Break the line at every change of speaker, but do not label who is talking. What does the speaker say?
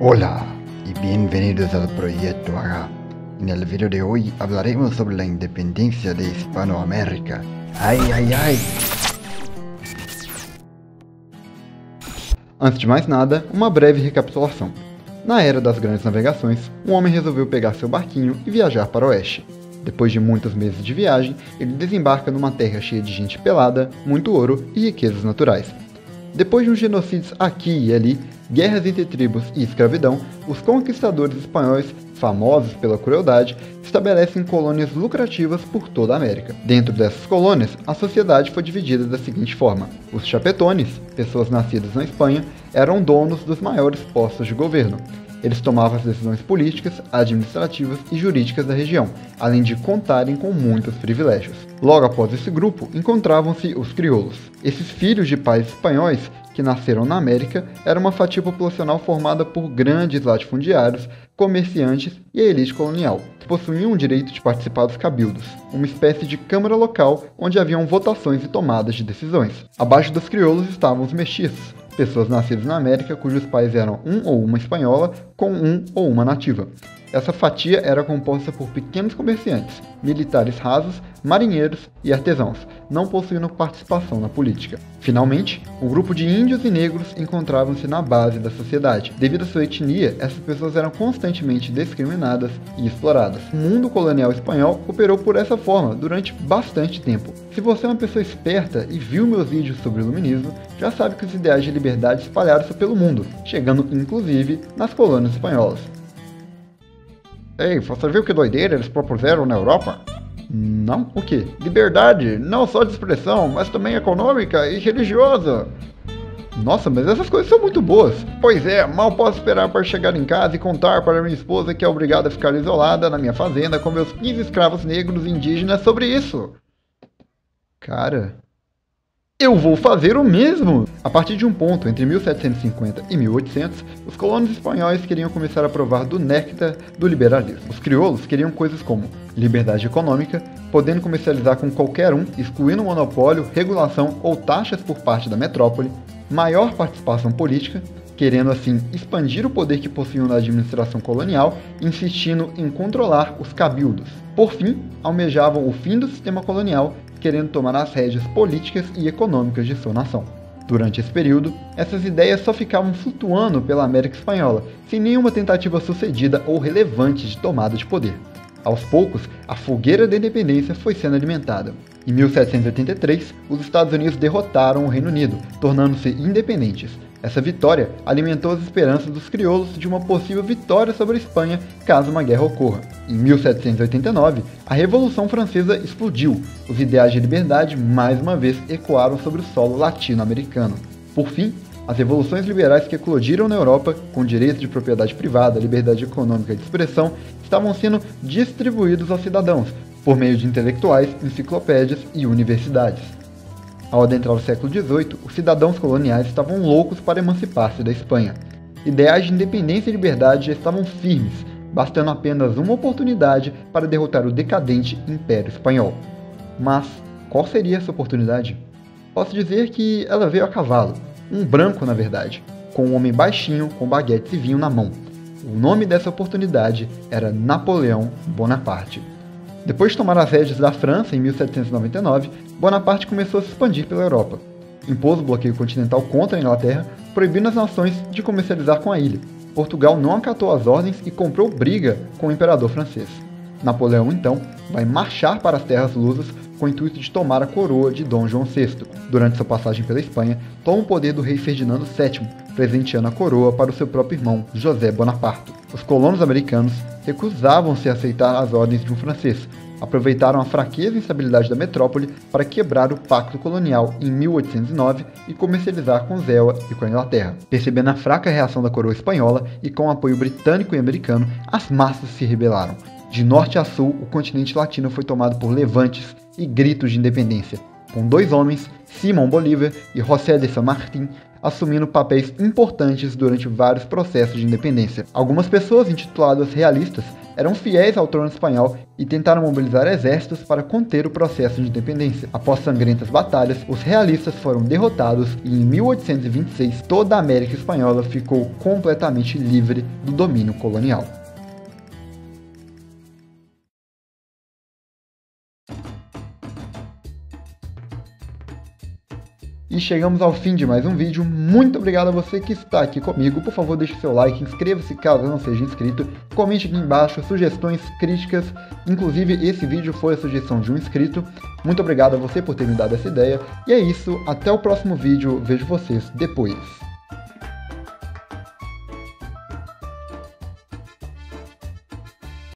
Hola y bienvenidos al Proyecto H. En el video de hoy hablaremos sobre la independencia de Hispanoamérica. ¡Ay, ay, ay! Antes de mais nada, uma breve recapitulação. Na era das grandes navegações, um homem resolveu pegar seu barquinho e viajar para o oeste. Depois de muitos meses de viagem, ele desembarca numa terra cheia de gente pelada, muito ouro e riquezas naturais. Depois de uns genocídios aqui e ali, guerras entre tribos e escravidão, os conquistadores espanhóis, famosos pela crueldade, estabelecem colônias lucrativas por toda a América. Dentro dessas colônias, a sociedade foi dividida da seguinte forma: os chapetones, pessoas nascidas na Espanha, eram donos dos maiores postos de governo. Eles tomavam as decisões políticas, administrativas e jurídicas da região, além de contarem com muitos privilégios. Logo após esse grupo, encontravam-se os crioulos. Esses filhos de pais espanhóis que nasceram na América eram uma fatia populacional formada por grandes latifundiários, comerciantes e a elite colonial, que possuíam o direito de participar dos cabildos, uma espécie de câmara local onde haviam votações e tomadas de decisões. Abaixo dos crioulos estavam os mestiços, pessoas nascidas na América cujos pais eram um ou uma espanhola com um ou uma nativa. Essa fatia era composta por pequenos comerciantes, militares rasos, marinheiros e artesãos, não possuindo participação na política. Finalmente, o grupo de índios e negros encontravam-se na base da sociedade. Devido à sua etnia, essas pessoas eram constantemente discriminadas e exploradas. O mundo colonial espanhol operou por essa forma durante bastante tempo. Se você é uma pessoa esperta e viu meus vídeos sobre iluminismo, já sabe que os ideais de liberdade espalharam-se pelo mundo, chegando inclusive nas colônias espanholas. Ei, você viu que doideira eles propuseram na Europa? Não? O que? Liberdade, não só de expressão, mas também econômica e religiosa. Nossa, mas essas coisas são muito boas. Pois é, mal posso esperar para chegar em casa e contar para minha esposa que é obrigada a ficar isolada na minha fazenda com meus 15 escravos negros indígenas sobre isso. Cara, eu vou fazer o mesmo! A partir de um ponto entre 1750 e 1800, os colonos espanhóis queriam começar a provar do néctar do liberalismo. Os crioulos queriam coisas como liberdade econômica, podendo comercializar com qualquer um, excluindo monopólio, regulação ou taxas por parte da metrópole, maior participação política, querendo assim expandir o poder que possuíam na administração colonial, insistindo em controlar os cabildos. Por fim, almejavam o fim do sistema colonial querendo tomar as rédeas políticas e econômicas de sua nação. Durante esse período, essas ideias só ficavam flutuando pela América Espanhola, sem nenhuma tentativa sucedida ou relevante de tomada de poder. Aos poucos, a fogueira da independência foi sendo alimentada. Em 1783, os Estados Unidos derrotaram o Reino Unido, tornando-se independentes, essa vitória alimentou as esperanças dos crioulos de uma possível vitória sobre a Espanha caso uma guerra ocorra. Em 1789, a Revolução Francesa explodiu. Os ideais de liberdade mais uma vez ecoaram sobre o solo latino-americano. Por fim, as revoluções liberais que eclodiram na Europa, com direito de propriedade privada, liberdade econômica de expressão, estavam sendo distribuídos aos cidadãos por meio de intelectuais, enciclopédias e universidades. Ao adentrar o século XVIII, os cidadãos coloniais estavam loucos para emancipar-se da Espanha. Ideais de independência e liberdade já estavam firmes, bastando apenas uma oportunidade para derrotar o decadente Império Espanhol. Mas qual seria essa oportunidade? Posso dizer que ela veio a cavalo, um branco na verdade, com um homem baixinho com baguetes e vinho na mão. O nome dessa oportunidade era Napoleão Bonaparte. Depois de tomar as rédeas da França em 1799, Bonaparte começou a se expandir pela Europa. Impôs o bloqueio continental contra a Inglaterra, proibindo as nações de comercializar com a ilha. Portugal não acatou as ordens e comprou briga com o imperador francês. Napoleão, então, vai marchar para as terras lusas com o intuito de tomar a coroa de Dom João VI. Durante sua passagem pela Espanha, toma o poder do rei Ferdinando VII, presenteando a coroa para o seu próprio irmão, José Bonaparte. Os colonos americanos recusavam-se a aceitar as ordens de um francês, aproveitaram a fraqueza e instabilidade da metrópole para quebrar o pacto colonial em 1809 e comercializar com Zéua e com a Inglaterra. Percebendo a fraca reação da coroa espanhola e com o apoio britânico e americano, as massas se rebelaram. De norte a sul, o continente latino foi tomado por levantes e gritos de independência, com dois homens, Simão Bolívar e José de San Martín, assumindo papéis importantes durante vários processos de independência. Algumas pessoas intituladas realistas eram fiéis ao trono espanhol e tentaram mobilizar exércitos para conter o processo de independência. Após sangrentas batalhas, os realistas foram derrotados e em 1826 toda a América Espanhola ficou completamente livre do domínio colonial. E chegamos ao fim de mais um vídeo. Muito obrigado a você que está aqui comigo. Por favor, deixe seu like, inscreva-se caso não seja inscrito, comente aqui embaixo sugestões, críticas. Inclusive, esse vídeo foi a sugestão de um inscrito. Muito obrigado a você por ter me dado essa ideia. E é isso, até o próximo vídeo. Vejo vocês depois.